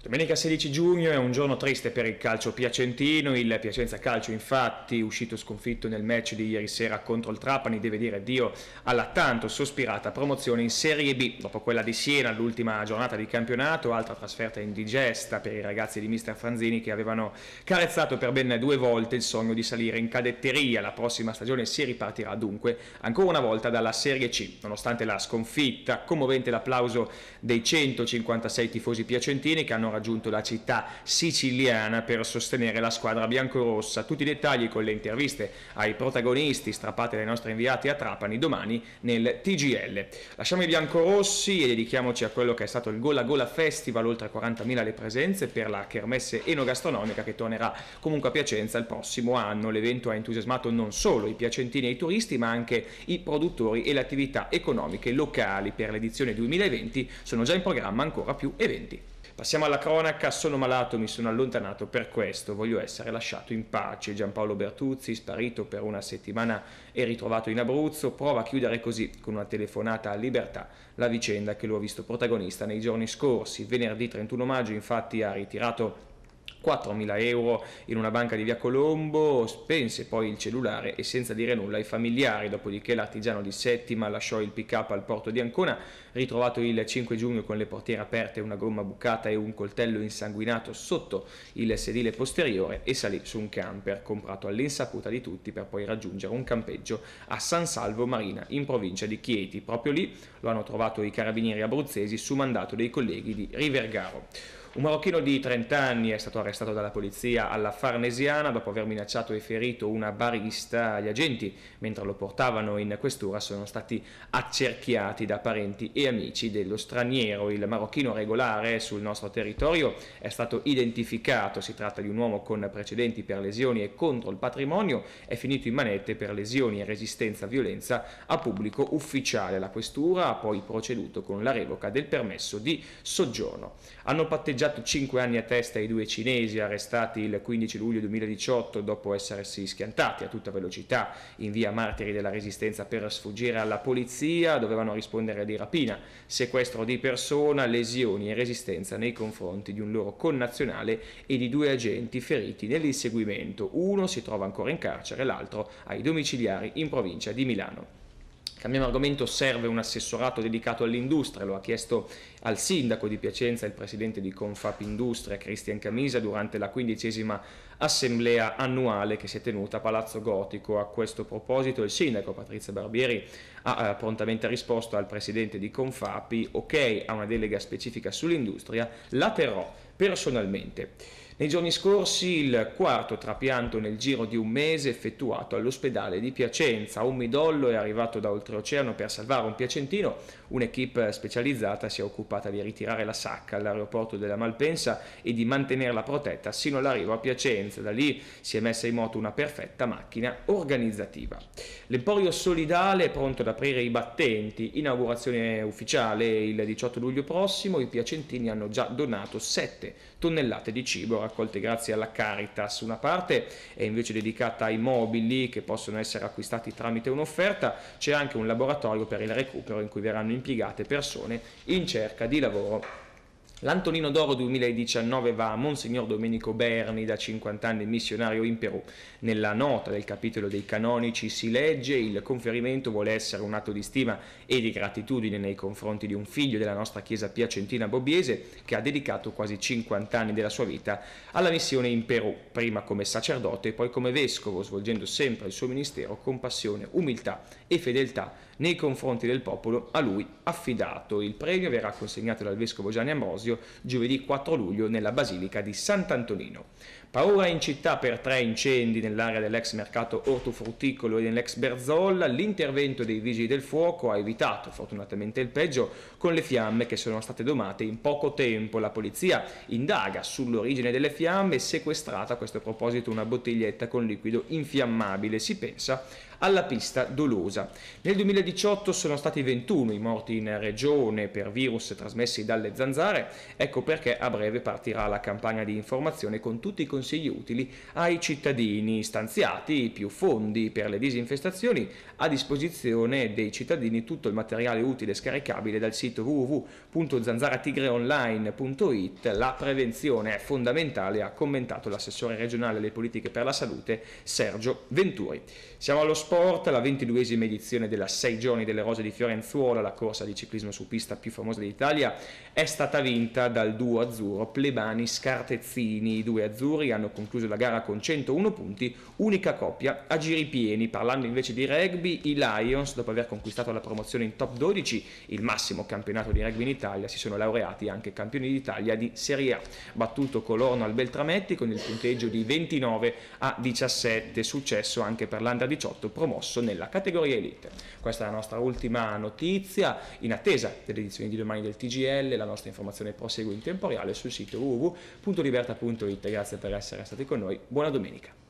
Domenica 16 giugno è un giorno triste per il calcio piacentino, il Piacenza Calcio infatti, uscito sconfitto nel match di ieri sera contro il Trapani, deve dire addio alla tanto sospirata promozione in Serie B, dopo quella di Siena, l'ultima giornata di campionato, altra trasferta indigesta per i ragazzi di Mister Franzini che avevano carezzato per ben due volte il sogno di salire in cadetteria, la prossima stagione si ripartirà dunque ancora una volta dalla Serie C, nonostante la sconfitta, commovente l'applauso dei 156 tifosi piacentini che hanno raggiunto la città siciliana per sostenere la squadra biancorossa. Tutti i dettagli con le interviste ai protagonisti strappate dai nostri inviati a Trapani domani nel TGL. Lasciamo i biancorossi e dedichiamoci a quello che è stato il Gola Gola Festival, oltre 40.000 le presenze per la kermesse enogastronomica che tornerà comunque a Piacenza il prossimo anno. L'evento ha entusiasmato non solo i piacentini e i turisti, ma anche i produttori e le attività economiche locali. Per l'edizione 2020 sono già in programma ancora più eventi. Passiamo alla cronaca, sono malato, mi sono allontanato per questo, voglio essere lasciato in pace. Giampaolo Bertuzzi, sparito per una settimana e ritrovato in Abruzzo, prova a chiudere così, con una telefonata a Libertà, la vicenda che lo ha visto protagonista nei giorni scorsi. Venerdì 31 maggio infatti ha ritirato 4.000 euro in una banca di via Colombo, spense poi il cellulare e senza dire nulla ai familiari, dopodiché l'artigiano di Settima lasciò il pick up al porto di Ancona, ritrovato il 5 giugno con le portiere aperte, una gomma bucata e un coltello insanguinato sotto il sedile posteriore e salì su un camper comprato all'insaputa di tutti per poi raggiungere un campeggio a San Salvo Marina in provincia di Chieti. Proprio lì lo hanno trovato i carabinieri abruzzesi su mandato dei colleghi di Rivergaro. Un marocchino di 30 anni è stato arrestato dalla polizia alla Farnesiana dopo aver minacciato e ferito una barista. Gli agenti, mentre lo portavano in questura, sono stati accerchiati da parenti e amici dello straniero. Il marocchino regolare sul nostro territorio è stato identificato. Si tratta di un uomo con precedenti per lesioni e contro il patrimonio. È finito in manette per lesioni e resistenza a violenza a pubblico ufficiale. La questura ha poi proceduto con la revoca del permesso di soggiorno. Hanno patteggiato patteggiato 5 anni a testa i due cinesi arrestati il 15 luglio 2018 dopo essersi schiantati a tutta velocità in via Martiri della Resistenza per sfuggire alla polizia, dovevano rispondere di rapina, sequestro di persona, lesioni e resistenza nei confronti di un loro connazionale e di due agenti feriti nell'inseguimento. Uno si trova ancora in carcere, l'altro ai domiciliari in provincia di Milano. Cambiamo argomento, serve un assessorato dedicato all'industria, lo ha chiesto al sindaco di Piacenza il presidente di Confap Industria, Cristian Camisa, durante la quindicesima assemblea annuale che si è tenuta a Palazzo Gotico. A questo proposito il sindaco Patrizia Barbieri ha eh, prontamente risposto al presidente di Confapi, ok a una delega specifica sull'industria, la terrò personalmente. Nei giorni scorsi il quarto trapianto nel giro di un mese effettuato all'ospedale di Piacenza. Un midollo è arrivato da oltreoceano per salvare un piacentino. Un'equipe specializzata si è occupata di ritirare la sacca all'aeroporto della Malpensa e di mantenerla protetta sino all'arrivo a Piacenza. Da lì si è messa in moto una perfetta macchina organizzativa. L'Emporio Solidale è pronto ad aprire i battenti. Inaugurazione ufficiale il 18 luglio prossimo. I piacentini hanno già donato 7 tonnellate di cibo raccolte grazie alla Caritas. Una parte è invece dedicata ai mobili che possono essere acquistati tramite un'offerta, c'è anche un laboratorio per il recupero in cui verranno impiegate persone in cerca di lavoro L'Antonino d'Oro 2019 va a Monsignor Domenico Berni, da 50 anni missionario in Perù. Nella nota del capitolo dei canonici si legge il conferimento vuole essere un atto di stima e di gratitudine nei confronti di un figlio della nostra chiesa piacentina bobbiese che ha dedicato quasi 50 anni della sua vita alla missione in Perù, prima come sacerdote e poi come vescovo, svolgendo sempre il suo ministero con passione, umiltà e fedeltà nei confronti del popolo a lui affidato. Il premio verrà consegnato dal vescovo Gianni Ambrosio giovedì 4 luglio nella Basilica di Sant'Antonino. Paura in città per tre incendi nell'area dell'ex mercato ortofrutticolo e nell'ex Berzolla. L'intervento dei vigili del fuoco ha evitato fortunatamente il peggio con le fiamme che sono state domate in poco tempo. La polizia indaga sull'origine delle fiamme e sequestrata a questo proposito una bottiglietta con liquido infiammabile. Si pensa alla pista dolosa. Nel 2018 sono stati 21 i morti in regione per virus trasmessi dalle zanzare, ecco perché a breve partirà la campagna di informazione con tutti i consigli utili ai cittadini, stanziati più fondi per le disinfestazioni, a disposizione dei cittadini tutto il materiale utile scaricabile dal sito www.zanzaratigreonline.it, la prevenzione è fondamentale, ha commentato l'assessore regionale alle politiche per la salute Sergio Venturi. Siamo allo sport, la ventiduesima edizione della 6 giorni delle Rose di Fiorenzuola, la corsa di ciclismo su pista più famosa d'Italia, è stata vinta dal duo azzurro Plebani Scartezzini. I due azzurri hanno concluso la gara con 101 punti, unica coppia a giri pieni. Parlando invece di rugby, i Lions, dopo aver conquistato la promozione in top 12, il massimo campionato di rugby in Italia, si sono laureati anche campioni d'Italia di Serie A. Battuto Colorno al Beltrametti con il punteggio di 29 a 17, successo anche per l'Under 18 promosso nella categoria Elite. Questa è la nostra ultima notizia, in attesa delle edizioni di domani del TGL, la nostra informazione prosegue in tempo reale sul sito www.liberta.it. Grazie per essere stati con noi, buona domenica.